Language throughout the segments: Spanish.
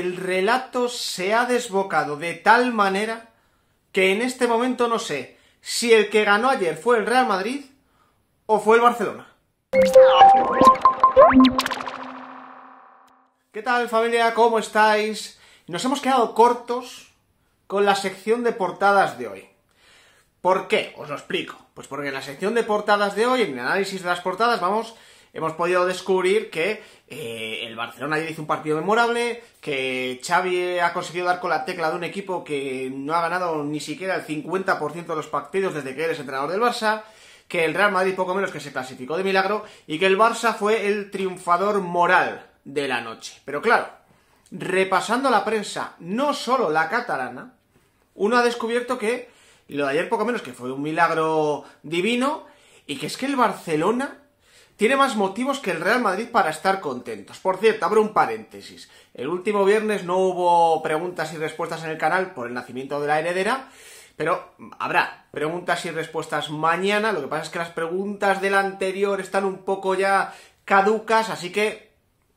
el relato se ha desbocado de tal manera que en este momento no sé si el que ganó ayer fue el Real Madrid o fue el Barcelona. ¿Qué tal familia? ¿Cómo estáis? Nos hemos quedado cortos con la sección de portadas de hoy. ¿Por qué? Os lo explico. Pues porque en la sección de portadas de hoy, en el análisis de las portadas, vamos, hemos podido descubrir que eh, el Barcelona ayer hizo un partido memorable, que Xavi ha conseguido dar con la tecla de un equipo que no ha ganado ni siquiera el 50% de los partidos desde que eres entrenador del Barça, que el Real Madrid poco menos que se clasificó de milagro y que el Barça fue el triunfador moral de la noche. Pero claro, repasando la prensa, no solo la catalana, uno ha descubierto que lo de ayer poco menos que fue un milagro divino y que es que el Barcelona tiene más motivos que el Real Madrid para estar contentos. Por cierto, abro un paréntesis. El último viernes no hubo preguntas y respuestas en el canal por el nacimiento de la heredera, pero habrá preguntas y respuestas mañana. Lo que pasa es que las preguntas del anterior están un poco ya caducas, así que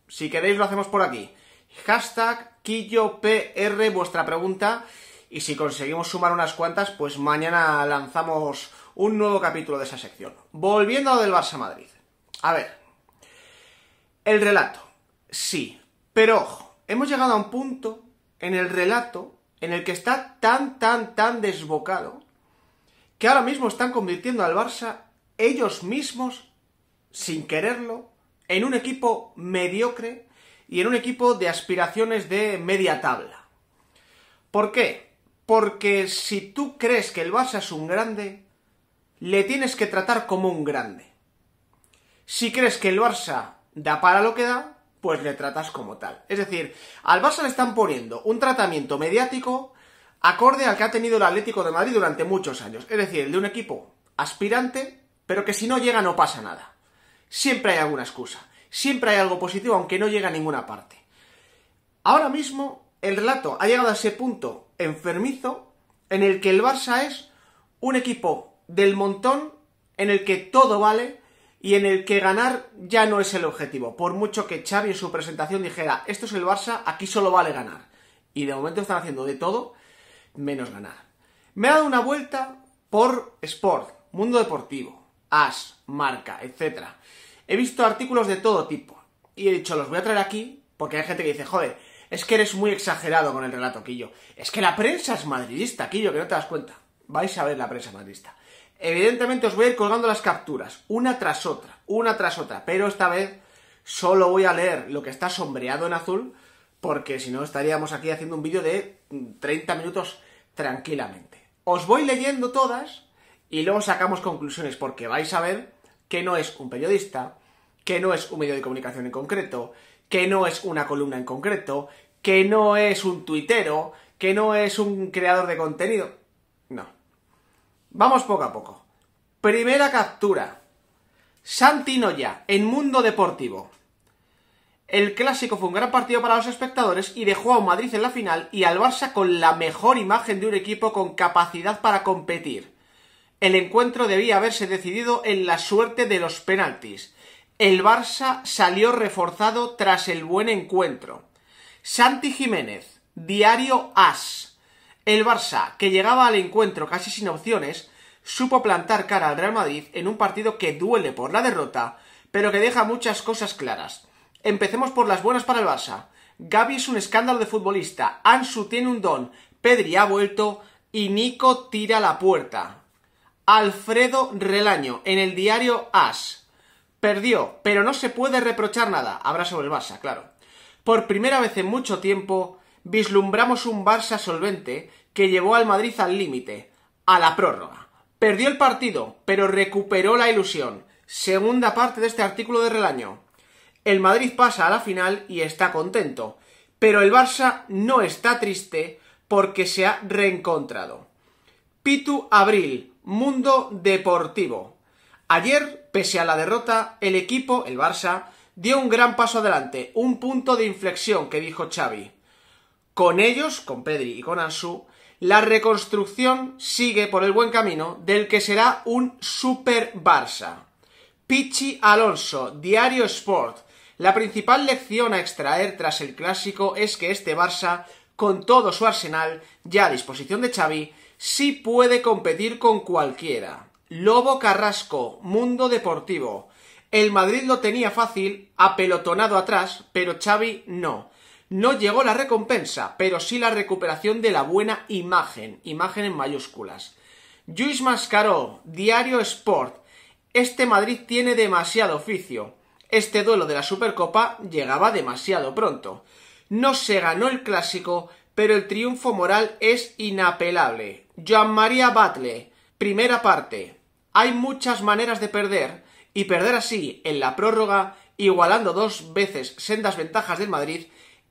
si queréis lo hacemos por aquí. Hashtag QuilloPR, vuestra pregunta. Y si conseguimos sumar unas cuantas, pues mañana lanzamos un nuevo capítulo de esa sección. Volviendo a lo del Barça Madrid. A ver. El relato. Sí. Pero ojo, hemos llegado a un punto en el relato en el que está tan, tan, tan desbocado que ahora mismo están convirtiendo al Barça ellos mismos, sin quererlo, en un equipo mediocre y en un equipo de aspiraciones de media tabla. ¿Por qué? Porque si tú crees que el Barça es un grande, le tienes que tratar como un grande. Si crees que el Barça da para lo que da, pues le tratas como tal. Es decir, al Barça le están poniendo un tratamiento mediático acorde al que ha tenido el Atlético de Madrid durante muchos años. Es decir, el de un equipo aspirante, pero que si no llega no pasa nada. Siempre hay alguna excusa. Siempre hay algo positivo, aunque no llega a ninguna parte. Ahora mismo, el relato ha llegado a ese punto enfermizo en el que el Barça es un equipo del montón en el que todo vale y en el que ganar ya no es el objetivo. Por mucho que Xavi en su presentación dijera, esto es el Barça, aquí solo vale ganar. Y de momento están haciendo de todo menos ganar. Me ha dado una vuelta por Sport, Mundo Deportivo, As, Marca, etc. He visto artículos de todo tipo y he dicho, los voy a traer aquí porque hay gente que dice, joder, es que eres muy exagerado con el relato, Quillo. Es que la prensa es madridista, Quillo, que no te das cuenta. Vais a ver la prensa madridista. Evidentemente os voy a ir colgando las capturas, una tras otra, una tras otra, pero esta vez solo voy a leer lo que está sombreado en azul, porque si no estaríamos aquí haciendo un vídeo de 30 minutos tranquilamente. Os voy leyendo todas y luego sacamos conclusiones, porque vais a ver que no es un periodista, que no es un medio de comunicación en concreto, que no es una columna en concreto, que no es un tuitero, que no es un creador de contenido. No. Vamos poco a poco. Primera captura. Santi Noya, en Mundo Deportivo. El clásico fue un gran partido para los espectadores y dejó a un Madrid en la final y al Barça con la mejor imagen de un equipo con capacidad para competir. El encuentro debía haberse decidido en la suerte de los penaltis. El Barça salió reforzado tras el buen encuentro. Santi Jiménez, Diario As. El Barça, que llegaba al encuentro casi sin opciones, supo plantar cara al Real Madrid en un partido que duele por la derrota, pero que deja muchas cosas claras. Empecemos por las buenas para el Barça. Gaby es un escándalo de futbolista, Ansu tiene un don, Pedri ha vuelto y Nico tira la puerta. Alfredo Relaño, en el diario As. Perdió, pero no se puede reprochar nada. Habrá sobre el Barça, claro. Por primera vez en mucho tiempo, vislumbramos un Barça solvente que llevó al Madrid al límite, a la prórroga. Perdió el partido, pero recuperó la ilusión. Segunda parte de este artículo de Relaño. El Madrid pasa a la final y está contento, pero el Barça no está triste porque se ha reencontrado. Pitu Abril, Mundo Deportivo. Ayer, pese a la derrota, el equipo, el Barça, dio un gran paso adelante, un punto de inflexión que dijo Xavi. Con ellos, con Pedri y con Ansu, la reconstrucción sigue por el buen camino del que será un Super Barça. Pichi Alonso, Diario Sport. La principal lección a extraer tras el clásico es que este Barça, con todo su arsenal ya a disposición de Xavi, sí puede competir con cualquiera. Lobo Carrasco, Mundo Deportivo. El Madrid lo tenía fácil, apelotonado atrás, pero Xavi no. No llegó la recompensa, pero sí la recuperación de la buena imagen, imagen en mayúsculas. Luis Mascaró, Diario Sport. Este Madrid tiene demasiado oficio. Este duelo de la Supercopa llegaba demasiado pronto. No se ganó el clásico, pero el triunfo moral es inapelable. Joan María Batle, primera parte. Hay muchas maneras de perder, y perder así, en la prórroga, igualando dos veces sendas ventajas del Madrid,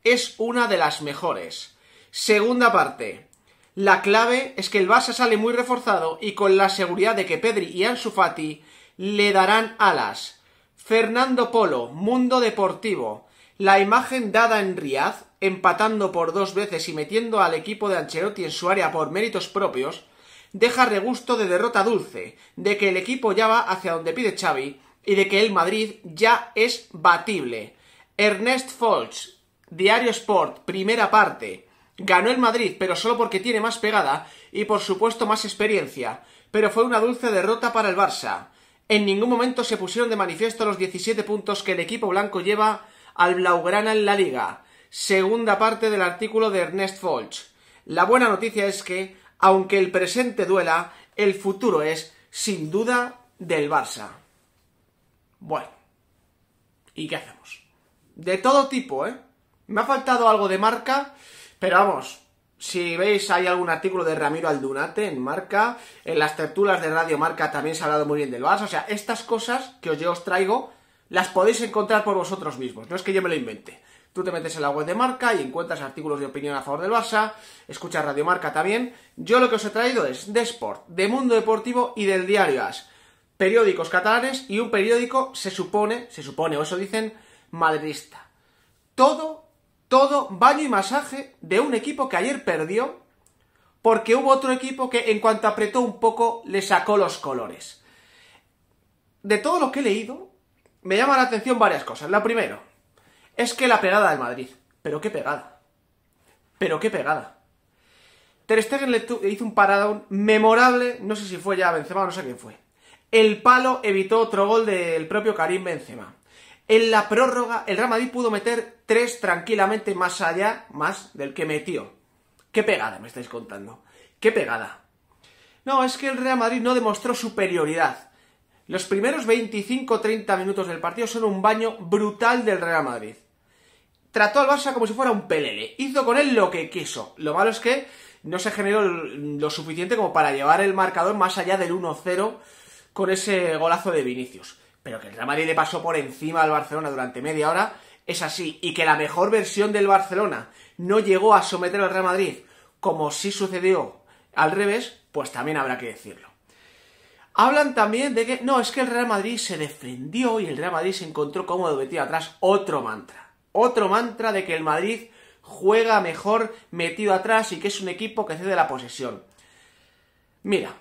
es una de las mejores. Segunda parte. La clave es que el Barça sale muy reforzado y con la seguridad de que Pedri y Ansu Fati le darán alas. Fernando Polo, Mundo Deportivo. La imagen dada en Riaz, empatando por dos veces y metiendo al equipo de Ancelotti en su área por méritos propios, deja regusto de derrota dulce, de que el equipo ya va hacia donde pide Xavi y de que el Madrid ya es batible. Ernest Folch, Diario Sport, primera parte. Ganó el Madrid, pero solo porque tiene más pegada y por supuesto más experiencia, pero fue una dulce derrota para el Barça. En ningún momento se pusieron de manifiesto los 17 puntos que el equipo blanco lleva al Blaugrana en la liga. Segunda parte del artículo de Ernest Folch. La buena noticia es que, aunque el presente duela, el futuro es, sin duda, del Barça. Bueno. ¿Y qué hacemos? De todo tipo, ¿eh? Me ha faltado algo de marca pero vamos, si veis, hay algún artículo de Ramiro Aldunate en Marca, en las tertulas de Radio Marca también se ha hablado muy bien del Barça, o sea, estas cosas que yo os traigo, las podéis encontrar por vosotros mismos, no es que yo me lo invente. Tú te metes en la web de Marca y encuentras artículos de opinión a favor del Barça, escuchas Radio Marca también. Yo lo que os he traído es de Sport, de Mundo Deportivo y del Diario As. Periódicos catalanes y un periódico, se supone, se supone, o eso dicen, madridista. Todo todo baño y masaje de un equipo que ayer perdió porque hubo otro equipo que en cuanto apretó un poco le sacó los colores. De todo lo que he leído, me llama la atención varias cosas. La primera es que la pegada del Madrid. Pero qué pegada. Pero qué pegada. Ter Stegen le hizo un paradón memorable, no sé si fue ya Benzema o no sé quién fue. El palo evitó otro gol del propio Karim Benzema. En la prórroga, el Real Madrid pudo meter tres tranquilamente más allá, más del que metió. ¿Qué pegada me estáis contando? ¿Qué pegada? No, es que el Real Madrid no demostró superioridad. Los primeros 25-30 minutos del partido son un baño brutal del Real Madrid. Trató al Barça como si fuera un pelele. Hizo con él lo que quiso. Lo malo es que no se generó lo suficiente como para llevar el marcador más allá del 1-0 con ese golazo de Vinicius pero que el Real Madrid le pasó por encima al Barcelona durante media hora, es así, y que la mejor versión del Barcelona no llegó a someter al Real Madrid, como sí sucedió al revés, pues también habrá que decirlo. Hablan también de que, no, es que el Real Madrid se defendió y el Real Madrid se encontró cómodo metido atrás. Otro mantra. Otro mantra de que el Madrid juega mejor metido atrás y que es un equipo que cede la posesión. Mira,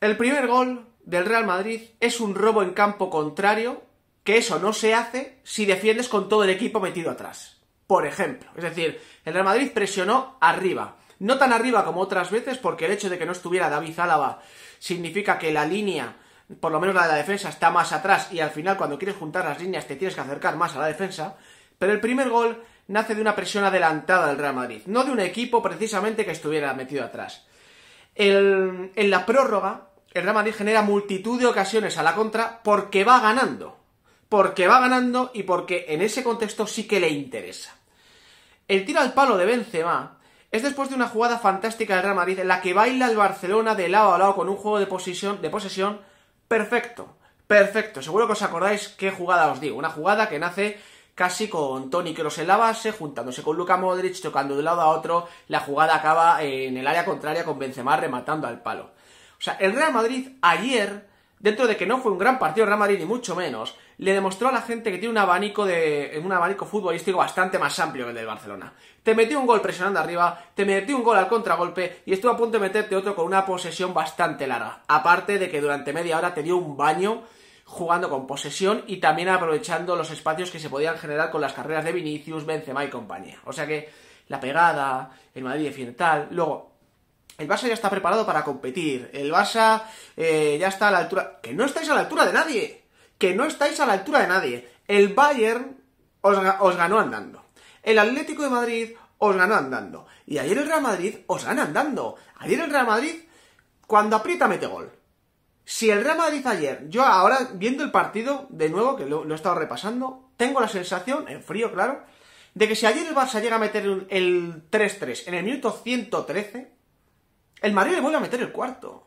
el primer gol del Real Madrid es un robo en campo contrario, que eso no se hace si defiendes con todo el equipo metido atrás. Por ejemplo, es decir, el Real Madrid presionó arriba. No tan arriba como otras veces, porque el hecho de que no estuviera David Álava significa que la línea, por lo menos la de la defensa, está más atrás y al final cuando quieres juntar las líneas te tienes que acercar más a la defensa. Pero el primer gol nace de una presión adelantada del Real Madrid, no de un equipo precisamente que estuviera metido atrás. en la prórroga, el Real Madrid genera multitud de ocasiones a la contra porque va ganando. Porque va ganando y porque en ese contexto sí que le interesa. El tiro al palo de Benzema es después de una jugada fantástica del Real Madrid en la que baila el Barcelona de lado a lado con un juego de posesión, perfecto. Perfecto. Seguro que os acordáis qué jugada os digo. Una jugada que nace casi con Tony Kroos en la base, juntándose con Luka Modric, tocando de un lado a otro. La jugada acaba en el área contraria con Benzema rematando al palo. O sea, el Real Madrid ayer, dentro de que no fue un gran partido el Real Madrid ni mucho menos, le demostró a la gente que tiene un abanico de un abanico futbolístico bastante más amplio que el del Barcelona. Te metió un gol presionando arriba, te metió un gol al contragolpe y estuvo a punto de meterte otro con una posesión bastante larga. Aparte de que durante media hora te dio un baño jugando con posesión y también aprovechando los espacios que se podían generar con las carreras de Vinicius, Benzema y compañía. O sea que la pegada, el Madrid defiende tal. Luego, el Barça ya está preparado para competir. El Barça eh, ya está a la altura. Que no estáis a la altura de nadie. Que no estáis a la altura de nadie. El Bayern os, ganó andando. El Atlético de Madrid os ganó andando. Y ayer el Real Madrid os gana andando. Ayer el Real Madrid, cuando aprieta, mete gol. Si el Real Madrid ayer, yo ahora viendo el partido de nuevo, que lo, he estado repasando, tengo la sensación, en frío claro, de que si ayer el Barça llega a meter el 3-3 en el minuto 113, el Madrid le vuelve a meter el cuarto.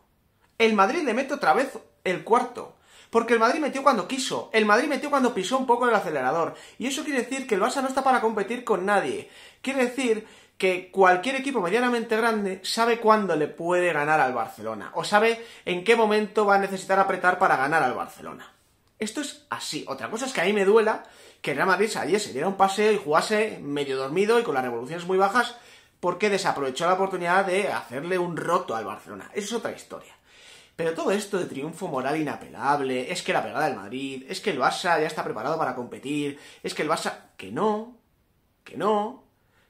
El Madrid le mete otra vez el cuarto. Porque el Madrid metió cuando quiso, el Madrid metió cuando pisó un poco el acelerador. Y eso quiere decir que el Barça no está para competir con nadie. Quiere decir que cualquier equipo medianamente grande sabe cuándo le puede ganar al Barcelona. O sabe en qué momento va a necesitar apretar para ganar al Barcelona. Esto es así. Otra cosa es que a me duela que el Real Madrid ayer se diera un paseo y jugase medio dormido y con las revoluciones muy bajas porque desaprovechó la oportunidad de hacerle un roto al Barcelona. Eso es otra historia. Pero todo esto de triunfo moral inapelable, es que la pegada del Madrid, es que el Barça ya está preparado para competir, es que el Barça... que no, que no,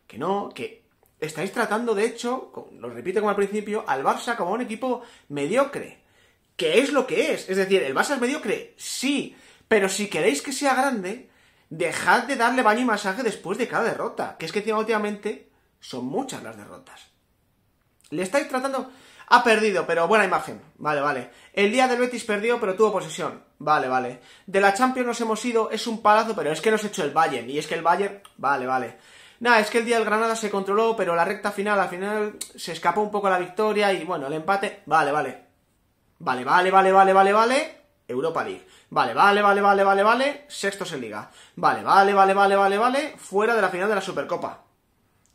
que no, que estáis tratando, de hecho, lo repito como al principio, al Barça como un equipo mediocre. Que es lo que es. Es decir, ¿el Barça es mediocre? Sí. Pero si queréis que sea grande, dejad de darle baño y masaje después de cada derrota. Que es que últimamente son muchas las derrotas. Le estáis tratando... Ha perdido, pero buena imagen. Vale, vale. El día del Betis perdió, pero tuvo posesión. Vale, vale. De la Champions nos hemos ido, es un palazo, pero es que nos hecho el Bayern. Y es que el Bayern... Vale, vale. Nada, es que el día del Granada se controló, pero la recta final, al final, se escapó un poco la victoria y, bueno, el empate... Vale, vale. Vale, vale, vale, vale, vale, vale. Europa League. Vale, vale, vale, vale, vale, vale. Sextos en Liga. Vale, vale, vale, vale, vale, vale. Fuera de la final de la Supercopa.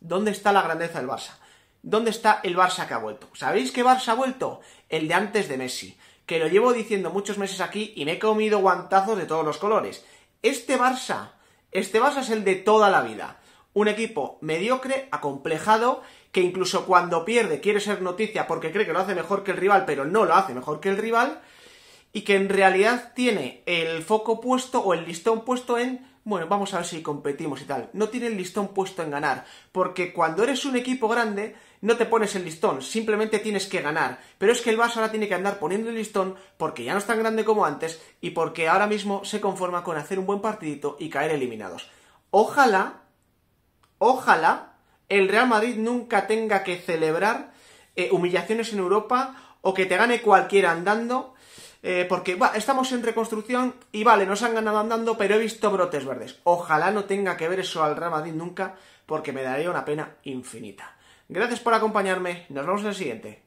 ¿Dónde está la grandeza del Barça? ¿Dónde está el Barça que ha vuelto? ¿Sabéis qué Barça ha vuelto? El de antes de Messi, que lo llevo diciendo muchos meses aquí y me he comido guantazos de todos los colores. Este Barça, este Barça es el de toda la vida. Un equipo mediocre, acomplejado, que incluso cuando pierde quiere ser noticia porque cree que lo hace mejor que el rival, pero no lo hace mejor que el rival, y que en realidad tiene el foco puesto o el listón puesto en bueno, vamos a ver si competimos y tal. No tiene el listón puesto en ganar, porque cuando eres un equipo grande, no te pones el listón, simplemente tienes que ganar. Pero es que el Barça ahora tiene que andar poniendo el listón porque ya no es tan grande como antes y porque ahora mismo se conforma con hacer un buen partidito y caer eliminados. Ojalá, ojalá el Real Madrid nunca tenga que celebrar eh, humillaciones en Europa o que te gane cualquiera andando eh, porque estamos en reconstrucción y vale, nos han ganado andando, pero he visto brotes verdes. Ojalá no tenga que ver eso al Real Madrid nunca, porque me daría una pena infinita. Gracias por acompañarme, nos vemos en el siguiente.